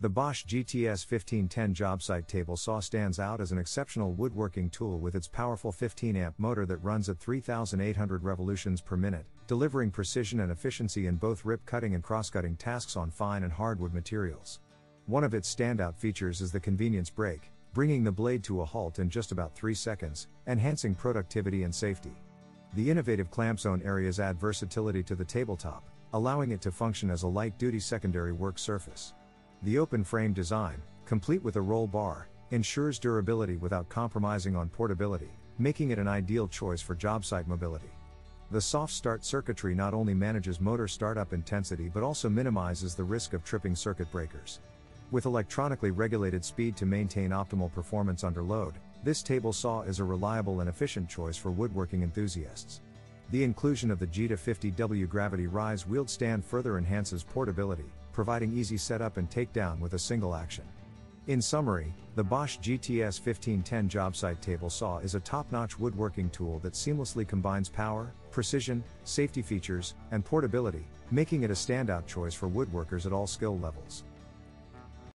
The Bosch GTS 1510 job site table saw stands out as an exceptional woodworking tool with its powerful 15 amp motor that runs at 3,800 revolutions per minute, delivering precision and efficiency in both rip cutting and cross cutting tasks on fine and hardwood materials. One of its standout features is the convenience brake, bringing the blade to a halt in just about 3 seconds, enhancing productivity and safety. The innovative clamp zone areas add versatility to the tabletop, allowing it to function as a light duty secondary work surface. The open frame design, complete with a roll bar, ensures durability without compromising on portability, making it an ideal choice for job site mobility. The soft start circuitry not only manages motor startup intensity but also minimizes the risk of tripping circuit breakers. With electronically regulated speed to maintain optimal performance under load, this table saw is a reliable and efficient choice for woodworking enthusiasts. The inclusion of the GTA50W gravity rise wheeled stand further enhances portability, providing easy setup and takedown with a single action. In summary, the Bosch GTS 1510 job site table saw is a top-notch woodworking tool that seamlessly combines power, precision, safety features, and portability, making it a standout choice for woodworkers at all skill levels.